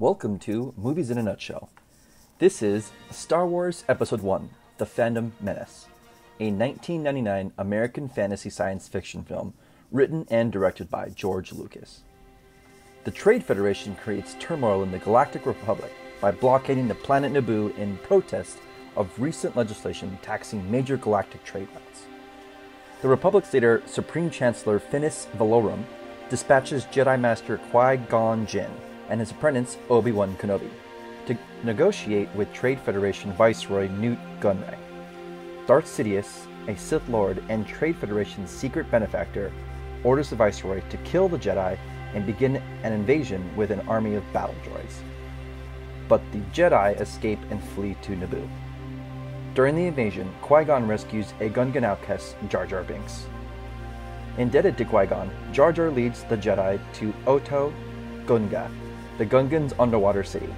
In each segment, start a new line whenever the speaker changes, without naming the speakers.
Welcome to Movies in a Nutshell. This is Star Wars Episode 1 The Phantom Menace, a 1999 American fantasy science fiction film written and directed by George Lucas. The Trade Federation creates turmoil in the Galactic Republic by blockading the planet Naboo in protest of recent legislation taxing major galactic trade routes. The Republic's leader, Supreme Chancellor Finis Valorum, dispatches Jedi Master Qui Gon Jinn and his apprentice Obi Wan Kenobi to negotiate with Trade Federation Viceroy Nute Gunray. Darth Sidious, a Sith Lord and Trade Federation's secret benefactor, orders the Viceroy to kill the Jedi and begin an invasion with an army of battle droids. But the Jedi escape and flee to Naboo. During the invasion, Qui Gon rescues a Gungan outcast, Jar Jar Binks. Indebted to Qui Gon, Jar Jar leads the Jedi to Otoh Gunga, the Gungans' underwater city.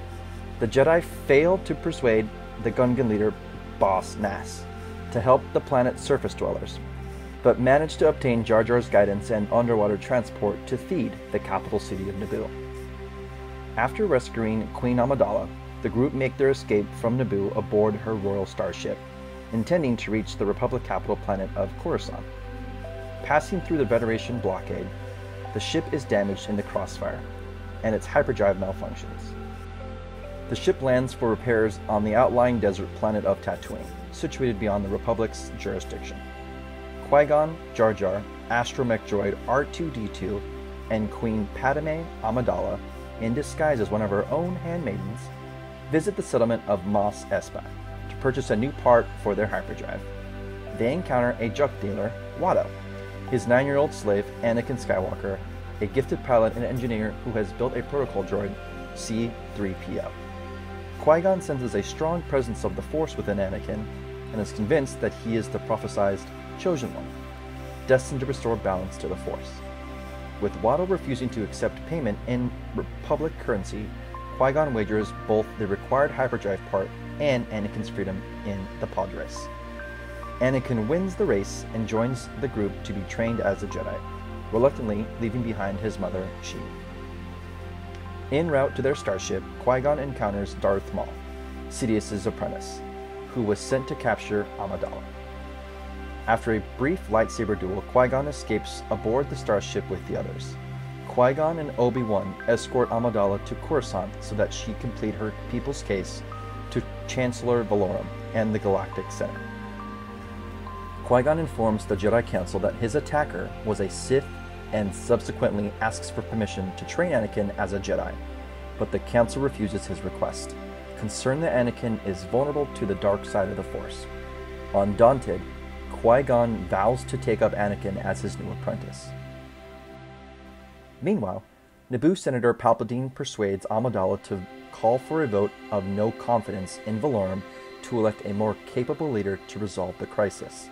The Jedi fail to persuade the Gungan leader, Boss Nass, to help the planet's surface dwellers, but manage to obtain Jar Jar's guidance and underwater transport to Theed, the capital city of Naboo. After rescuing Queen Amidala, the group make their escape from Naboo aboard her royal starship, intending to reach the Republic capital planet of Coruscant. Passing through the Federation blockade, the ship is damaged in the crossfire, and its hyperdrive malfunctions. The ship lands for repairs on the outlying desert planet of Tatooine, situated beyond the Republic's jurisdiction. Qui Gon, Jar Jar, astromech droid R2D2, and Queen Padme Amidala, in disguise as one of her own handmaidens, visit the settlement of Mos Espa to purchase a new part for their hyperdrive. They encounter a junk dealer, Watto, his nine year old slave, Anakin Skywalker, a gifted pilot and engineer who has built a protocol droid, C3PO. Qui Gon senses a strong presence of the Force within Anakin and is convinced that he is the prophesied Chosen One, destined to restore balance to the Force. With Watto refusing to accept payment in Republic currency, Qui Gon wagers both the required hyperdrive part and Anakin's freedom in the race. Anakin wins the race and joins the group to be trained as a Jedi, reluctantly leaving behind his mother, Shmi. En route to their starship, Qui Gon encounters Darth Maul, Sidious's apprentice, who was sent to capture Amidala. After a brief lightsaber duel, Qui Gon escapes aboard the starship with the others. Qui Gon and Obi Wan escort Amidala to Coruscant so that she complete her people's case to Chancellor Valorum and the Galactic Senate. Qui Gon informs the Jedi Council that his attacker was a Sith and subsequently asks for permission to train Anakin as a Jedi, but the Council refuses his request, concerned that Anakin is vulnerable to the dark side of the Force. Undaunted, Qui Gon vows to take up Anakin as his new apprentice. Meanwhile, Naboo Senator Palpatine persuades Amidala to call for a vote of no confidence in Valorum to elect a more capable leader to resolve the crisis.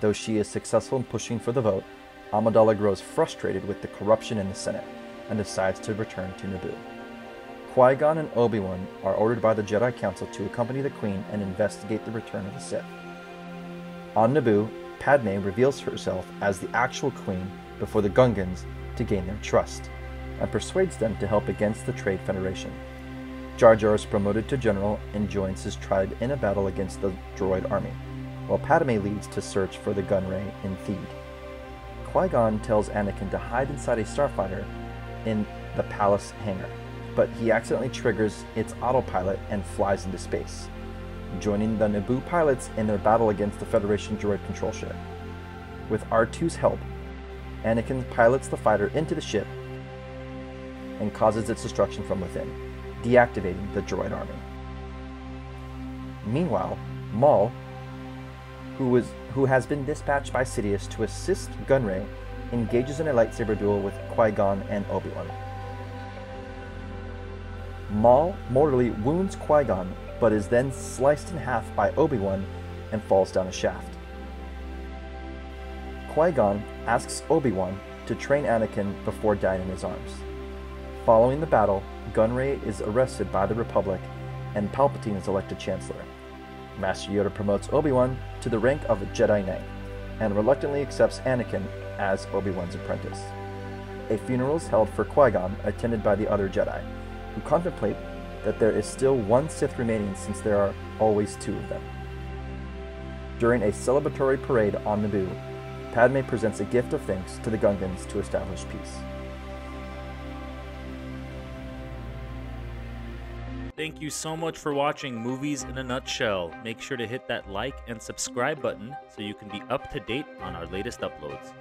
Though she is successful in pushing for the vote, Amidala grows frustrated with the corruption in the Senate and decides to return to Naboo. Qui Gon and Obi Wan are ordered by the Jedi Council to accompany the Queen and investigate the return of the Sith. On Naboo, Padme reveals herself as the actual Queen before the Gungans to gain their trust, and persuades them to help against the Trade Federation. Jar Jar is promoted to general and joins his tribe in a battle against the droid army, while Padme leads to search for the Gunray in Theed. Qui Gon tells Anakin to hide inside a starfighter in the palace hangar, but he accidentally triggers its autopilot and flies into space, joining the Naboo pilots in their battle against the Federation droid control ship. With R2's help, Anakin pilots the fighter into the ship and causes its destruction from within, deactivating the droid army. Meanwhile, Maul, who, was, who has been dispatched by Sidious to assist Gunray, engages in a lightsaber duel with Qui Gon and Obi Wan. Maul mortally wounds Qui Gon, but is then sliced in half by Obi Wan and falls down a shaft. Qui Gon asks Obi Wan to train Anakin before dying in his arms. Following the battle, Gunray is arrested by the Republic and Palpatine is elected Chancellor. Master Yoda promotes Obi Wan to the rank of Jedi Knight and reluctantly accepts Anakin as Obi Wan's apprentice. A funeral is held for Qui Gon, attended by the other Jedi, who contemplate that there is still one Sith remaining since there are always two of them. During a celebratory parade on Naboo, Padme presents a gift of thanks to the Gungans to establish peace.
Thank you so much for watching Movies in a Nutshell. Make sure to hit that like and subscribe button so you can be up to date on our latest uploads.